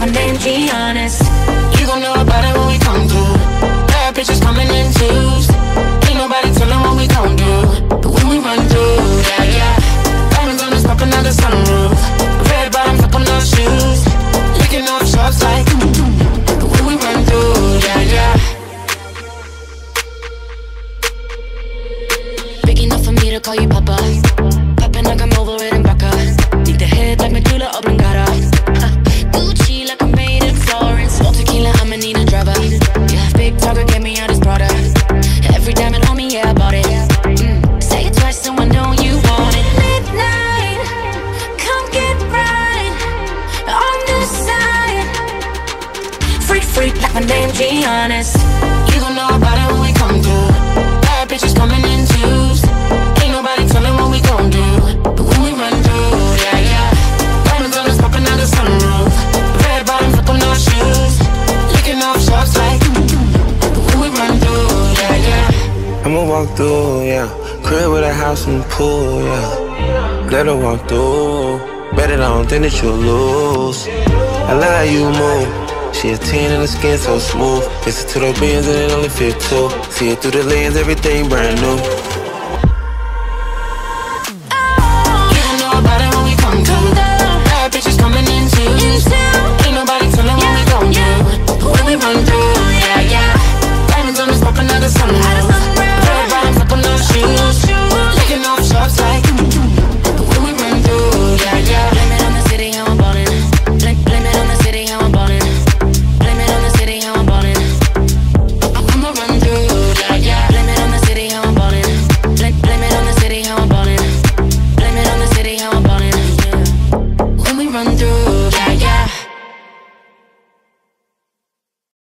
my name Giannis You gon' know about it when we come through. Bad bitches coming in twos. Ain't nobody tellin' what we gon' do. But when we run through, yeah, yeah. Diamonds on us popping out the sunroof. Red bottoms up on those shoes. Licking off shots like mm, mm. But when we run through, yeah, yeah. Big enough for me to call you papa Freak, like my name Giannis You gon' know about it when we come through Bad bitches coming in twos Ain't nobody tellin' what we gon' do But when we run through, yeah, yeah Diamonds on us popping out the sunroof Red bottoms up on those shoes Licking off shots like But when we run through, yeah, yeah I'ma walk through, yeah. Crib with a house and pool, yeah. Let her walk through. Bet it, don't think that you'll lose. I love how you move. She a 10 and the skin so smooth. Listen to those bands and it only fit two. See it through the lens, everything brand new.